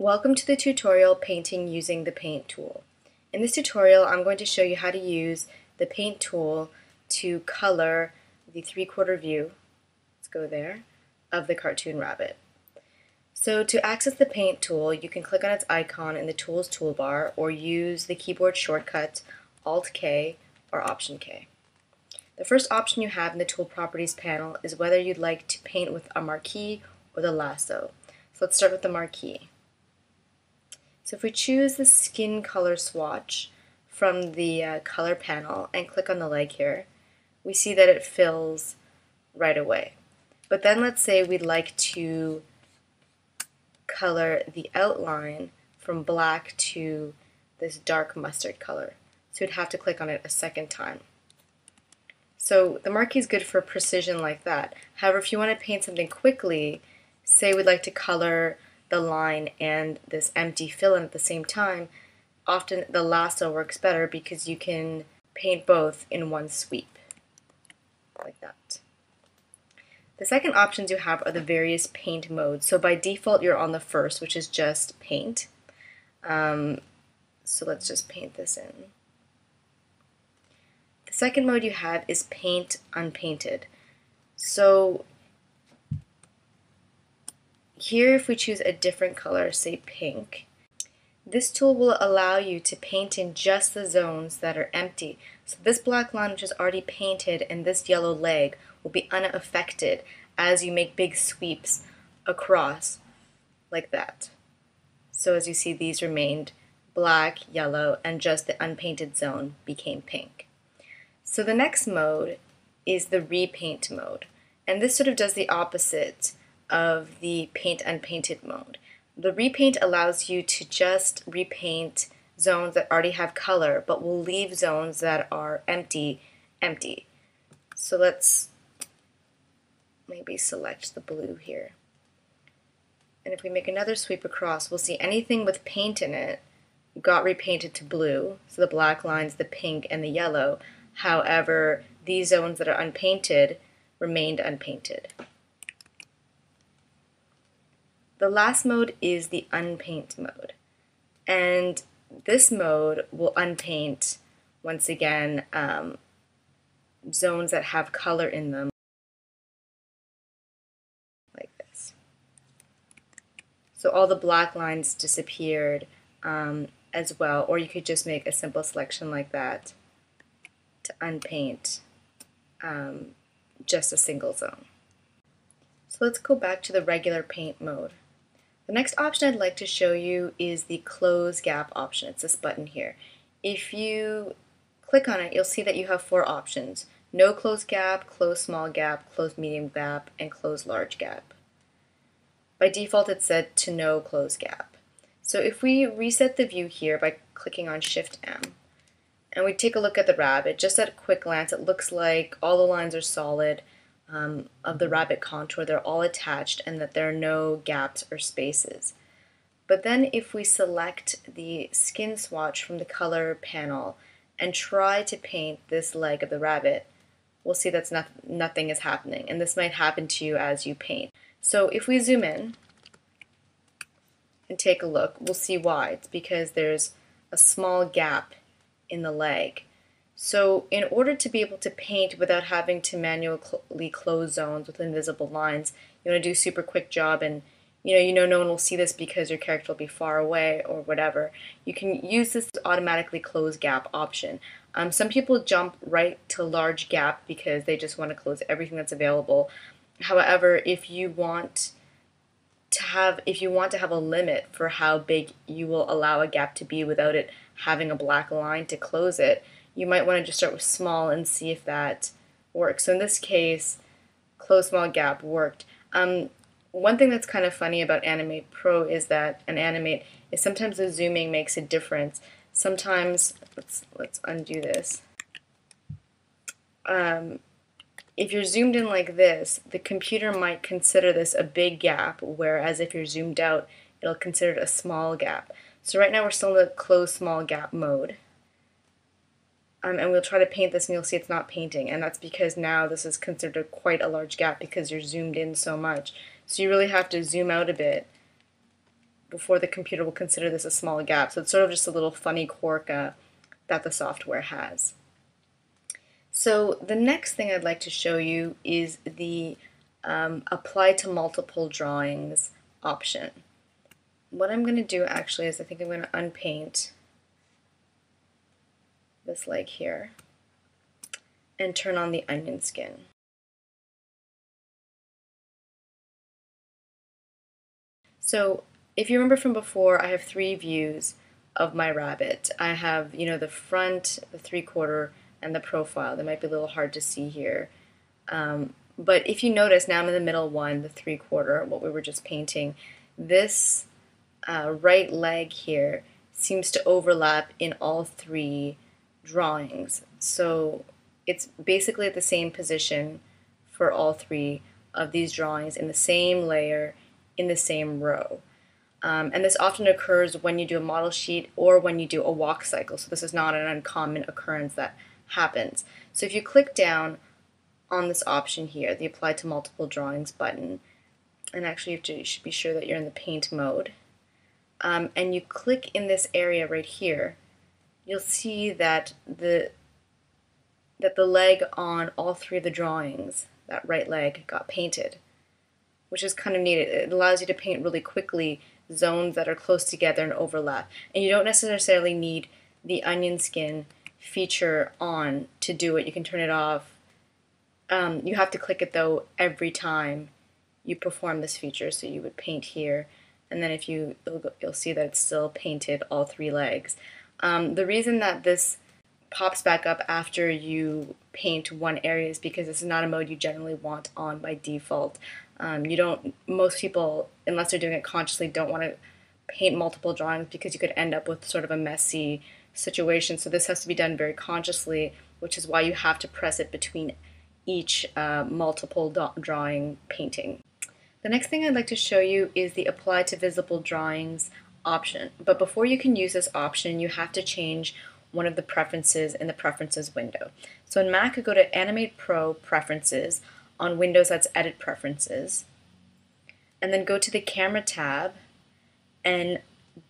Welcome to the tutorial Painting Using the Paint tool. In this tutorial I'm going to show you how to use the Paint tool to color the three-quarter view, let's go there, of the cartoon rabbit. So to access the Paint tool you can click on its icon in the Tools toolbar or use the keyboard shortcut Alt-K or Option-K. The first option you have in the Tool Properties panel is whether you'd like to paint with a marquee or the lasso. So let's start with the marquee. So if we choose the skin color swatch from the uh, color panel and click on the leg here, we see that it fills right away. But then let's say we'd like to color the outline from black to this dark mustard color. So we'd have to click on it a second time. So the marquee is good for precision like that. However, if you want to paint something quickly, say we'd like to color the line and this empty fill in at the same time, often the lasso works better because you can paint both in one sweep, like that. The second options you have are the various paint modes. So by default, you're on the first, which is just paint. Um, so let's just paint this in. The second mode you have is paint unpainted. So here, if we choose a different color, say pink, this tool will allow you to paint in just the zones that are empty. So this black line, which is already painted, and this yellow leg will be unaffected as you make big sweeps across like that. So as you see, these remained black, yellow, and just the unpainted zone became pink. So the next mode is the repaint mode. And this sort of does the opposite of the paint unpainted mode. The repaint allows you to just repaint zones that already have color, but will leave zones that are empty, empty. So let's maybe select the blue here. And if we make another sweep across, we'll see anything with paint in it got repainted to blue, so the black lines, the pink, and the yellow. However, these zones that are unpainted remained unpainted. The last mode is the unpaint mode. And this mode will unpaint, once again, um, zones that have color in them, like this. So all the black lines disappeared um, as well, or you could just make a simple selection like that to unpaint um, just a single zone. So let's go back to the regular paint mode. The next option I'd like to show you is the close gap option. It's this button here. If you click on it, you'll see that you have four options. No close gap, close small gap, close medium gap, and close large gap. By default, it's set to no close gap. So if we reset the view here by clicking on Shift M, and we take a look at the rabbit, just at a quick glance, it looks like all the lines are solid, um, of the rabbit contour. They're all attached and that there are no gaps or spaces. But then if we select the skin swatch from the color panel and try to paint this leg of the rabbit, we'll see that not, nothing is happening. And this might happen to you as you paint. So if we zoom in and take a look, we'll see why. It's because there's a small gap in the leg. So in order to be able to paint without having to manually close zones with invisible lines, you want to do a super quick job and you know, you know no one will see this because your character will be far away or whatever. You can use this automatically close gap option. Um, some people jump right to large gap because they just want to close everything that's available. However, if you want to have if you want to have a limit for how big you will allow a gap to be without it having a black line to close it, you might want to just start with small and see if that works. So in this case, close small gap worked. Um, one thing that's kind of funny about Animate Pro is that, an Animate, is sometimes the zooming makes a difference. Sometimes, let's, let's undo this. Um, if you're zoomed in like this, the computer might consider this a big gap, whereas if you're zoomed out, it'll consider it a small gap. So right now we're still in the close small gap mode um, and we'll try to paint this and you'll see it's not painting and that's because now this is considered quite a large gap because you're zoomed in so much so you really have to zoom out a bit before the computer will consider this a small gap. So it's sort of just a little funny quirk uh, that the software has. So the next thing I'd like to show you is the um, apply to multiple drawings option. What I'm going to do actually is I think I'm going to unpaint this leg here and turn on the onion skin. So if you remember from before, I have three views of my rabbit. I have, you know, the front, the three-quarter, and the profile. That might be a little hard to see here. Um, but if you notice, now I'm in the middle one, the three-quarter, what we were just painting. This uh, right leg here seems to overlap in all three drawings. So it's basically at the same position for all three of these drawings in the same layer in the same row. Um, and this often occurs when you do a model sheet or when you do a walk cycle. So this is not an uncommon occurrence that happens. So if you click down on this option here, the apply to multiple drawings button, and actually you, to, you should be sure that you're in the paint mode, um, and you click in this area right here, you'll see that the that the leg on all three of the drawings, that right leg, got painted, which is kind of neat. It allows you to paint really quickly zones that are close together and overlap. And you don't necessarily need the onion skin feature on to do it. You can turn it off. Um, you have to click it though every time you perform this feature. So you would paint here, and then if you you'll, you'll see that it's still painted all three legs. Um, the reason that this pops back up after you paint one area is because this is not a mode you generally want on by default. Um, you don't, most people, unless they're doing it consciously, don't want to paint multiple drawings because you could end up with sort of a messy situation. So this has to be done very consciously, which is why you have to press it between each uh, multiple drawing painting. The next thing I'd like to show you is the apply to visible drawings option. But before you can use this option, you have to change one of the preferences in the preferences window. So in Mac, go to Animate Pro Preferences. On Windows, that's Edit Preferences. And then go to the Camera tab and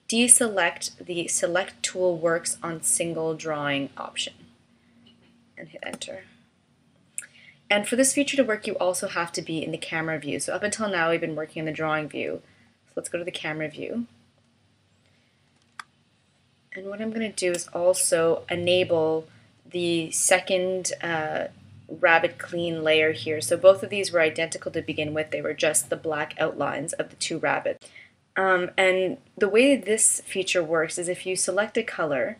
deselect the Select Tool Works on Single Drawing option. And hit Enter. And for this feature to work, you also have to be in the camera view. So up until now, we've been working in the drawing view. So let's go to the camera view. And what I'm going to do is also enable the second uh, rabbit clean layer here. So both of these were identical to begin with. They were just the black outlines of the two rabbits. Um, and the way this feature works is if you select a color,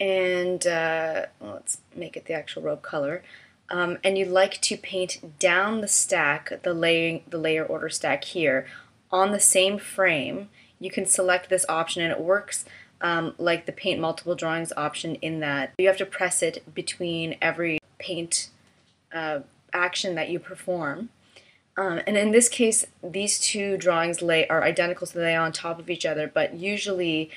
and uh, well, let's make it the actual robe color, um, and you'd like to paint down the stack, the layer, the layer order stack here, on the same frame, you can select this option and it works um, like the paint multiple drawings option in that you have to press it between every paint uh, action that you perform. Um, and in this case, these two drawings lay are identical, so they are on top of each other, but usually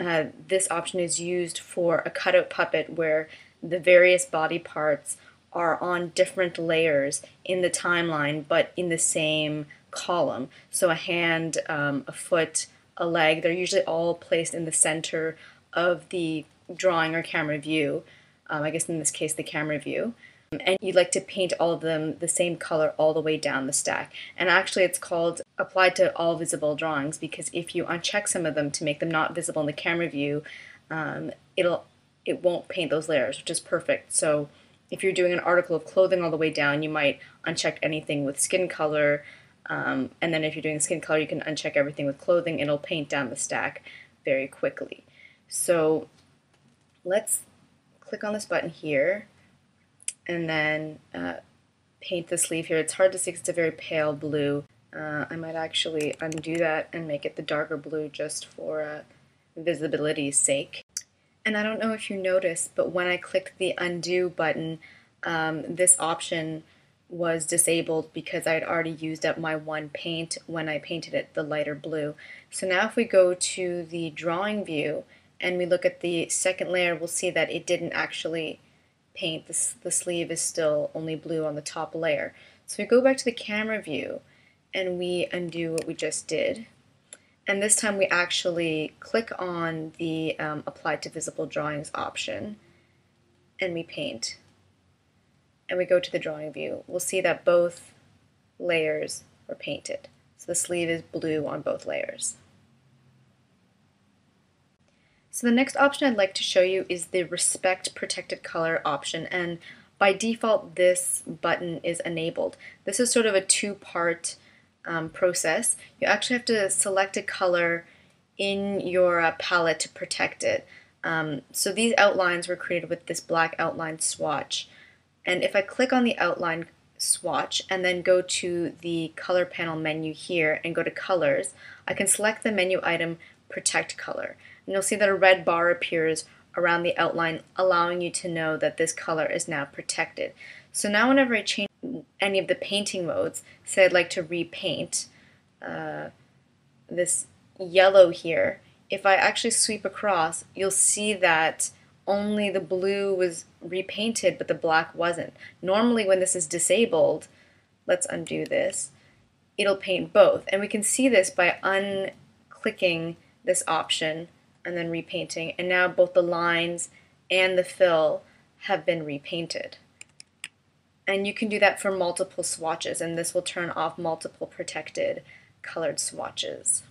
uh, this option is used for a cutout puppet where the various body parts are on different layers in the timeline, but in the same column. So a hand, um, a foot, a leg. They're usually all placed in the center of the drawing or camera view. Um, I guess in this case, the camera view. And you'd like to paint all of them the same color all the way down the stack. And actually, it's called applied to all visible drawings because if you uncheck some of them to make them not visible in the camera view, um, it'll it won't paint those layers, which is perfect. So if you're doing an article of clothing all the way down, you might uncheck anything with skin color, um, and then if you're doing skin color, you can uncheck everything with clothing. It'll paint down the stack very quickly. So let's click on this button here and then uh, paint the sleeve here. It's hard to see it's a very pale blue. Uh, I might actually undo that and make it the darker blue just for uh, visibility's sake. And I don't know if you noticed, but when I clicked the undo button, um, this option was disabled because I had already used up my one paint when I painted it the lighter blue. So now if we go to the drawing view and we look at the second layer, we'll see that it didn't actually paint. The, the sleeve is still only blue on the top layer. So we go back to the camera view and we undo what we just did. And this time we actually click on the um, Apply to Visible Drawings option and we paint. And we go to the drawing view. We'll see that both layers were painted. So the sleeve is blue on both layers. So the next option I'd like to show you is the Respect Protected Color option. And by default, this button is enabled. This is sort of a two-part um, process. You actually have to select a color in your uh, palette to protect it. Um, so these outlines were created with this black outline swatch. And if I click on the outline swatch and then go to the color panel menu here and go to colors, I can select the menu item protect color. And you'll see that a red bar appears around the outline allowing you to know that this color is now protected. So now whenever I change any of the painting modes, say I'd like to repaint uh, this yellow here, if I actually sweep across, you'll see that only the blue was repainted, but the black wasn't. Normally when this is disabled, let's undo this, it'll paint both. And we can see this by unclicking this option and then repainting. And now both the lines and the fill have been repainted. And you can do that for multiple swatches, and this will turn off multiple protected colored swatches.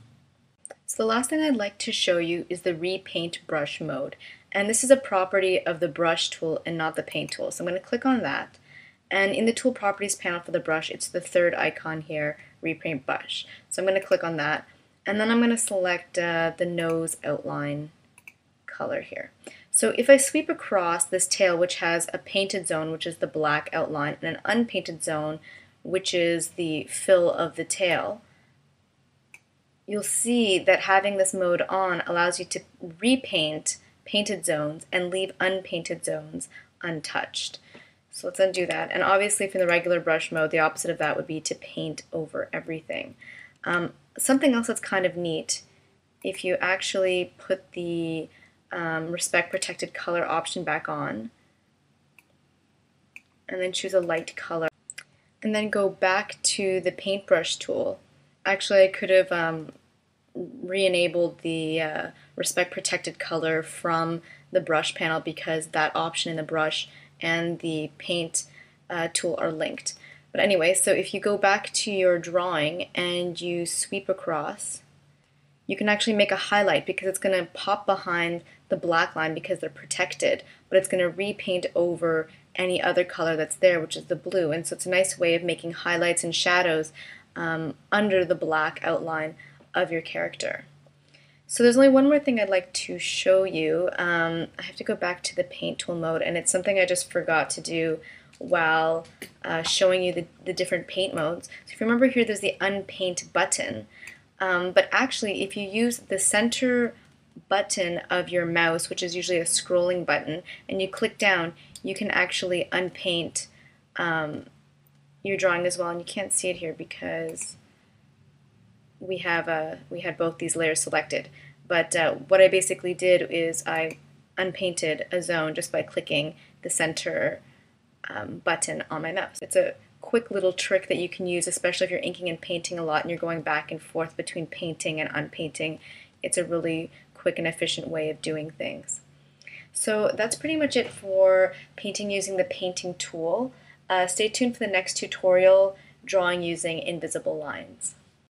So the last thing I'd like to show you is the repaint brush mode. And this is a property of the brush tool and not the paint tool. So I'm going to click on that. And in the tool properties panel for the brush, it's the third icon here, repaint brush. So I'm going to click on that. And then I'm going to select uh, the nose outline color here. So if I sweep across this tail, which has a painted zone, which is the black outline, and an unpainted zone, which is the fill of the tail, you'll see that having this mode on allows you to repaint painted zones and leave unpainted zones untouched. So let's undo that. And obviously from the regular brush mode, the opposite of that would be to paint over everything. Um, something else that's kind of neat, if you actually put the um, respect protected color option back on, and then choose a light color, and then go back to the paintbrush tool, Actually, I could have um, re-enabled the uh, respect protected color from the brush panel because that option in the brush and the paint uh, tool are linked. But anyway, so if you go back to your drawing and you sweep across, you can actually make a highlight because it's going to pop behind the black line because they're protected, but it's going to repaint over any other color that's there, which is the blue. And so it's a nice way of making highlights and shadows um, under the black outline of your character. So there's only one more thing I'd like to show you. Um, I have to go back to the paint tool mode and it's something I just forgot to do while uh, showing you the, the different paint modes. So if you remember here there's the unpaint button um, but actually if you use the center button of your mouse which is usually a scrolling button and you click down you can actually unpaint um, your drawing as well, and you can't see it here because we have uh, we had both these layers selected. But uh, what I basically did is I unpainted a zone just by clicking the center um, button on my mouse. It's a quick little trick that you can use, especially if you're inking and painting a lot and you're going back and forth between painting and unpainting. It's a really quick and efficient way of doing things. So that's pretty much it for painting using the painting tool. Uh, stay tuned for the next tutorial, drawing using invisible lines.